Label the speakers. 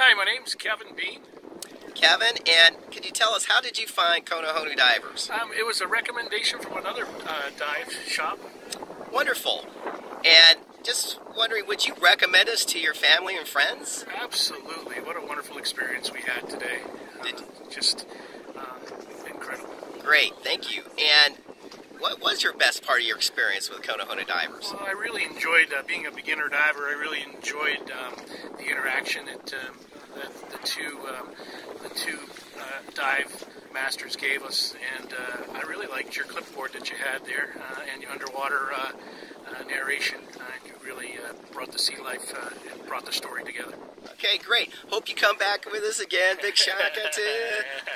Speaker 1: Hi, my name's Kevin Bean.
Speaker 2: Kevin, and could you tell us how did you find Kona Honu Divers?
Speaker 1: Um, it was a recommendation from another uh, dive shop.
Speaker 2: Wonderful. And just wondering, would you recommend us to your family and friends?
Speaker 1: Absolutely. What a wonderful experience we had today. Uh, just uh, incredible.
Speaker 2: Great, thank you. And what was your best part of your experience with Kona Honu Divers?
Speaker 1: Well, I really enjoyed uh, being a beginner diver. I really enjoyed um, the interaction that, um, that the two um, the two uh, dive masters gave us, and uh, I really liked your clipboard that you had there uh, and your underwater uh, uh, narration. you really brought the sea life and brought the story together.
Speaker 2: Okay, great. Hope you come back with us again. Big shout out to